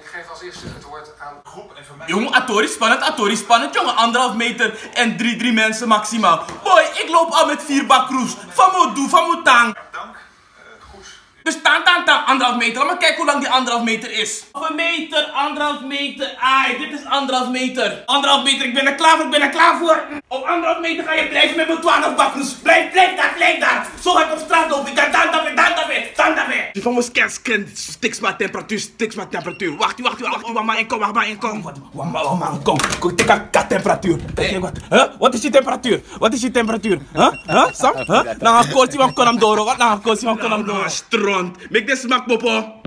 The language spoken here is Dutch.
ik geef als eerste het woord aan groep en voor mij. Jongen, Atori spannend, Atori spannend. Jongen, anderhalf meter en drie, drie mensen maximaal. Boy, ik loop al met vier bakroes. Van moet doen, van moet tang. Dank. Eh, Goes. Dus tang, tang, tang, anderhalf meter. Laat maar kijken hoe lang die anderhalf meter is. Of een meter, anderhalf meter. Ai, dit is anderhalf meter. Anderhalf meter, ik ben er klaar voor, ik ben er klaar voor. Op anderhalf meter ga je blijven met mijn twaalf bakroes. Blijf, blijf daar, blijf daar. Zo ga ik op straat lopen. Ik ga dan, mijn scan, scan, stiks maar temperatuur, stiks maar temperatuur. Wacht, wacht, wacht, wacht, wacht maar in kom, wacht maar in kom. Wacht, wacht maar, wacht maar in kom. Kijk, kijk, kijk, temperatuur. Wat, huh? Wat is je temperatuur? Wat is je temperatuur? Huh? Huh? Sam? Huh? Nou, koos je van Konam Doro. Wat nou, koos je van Konam Doro? Stront. Make this smaak, popo.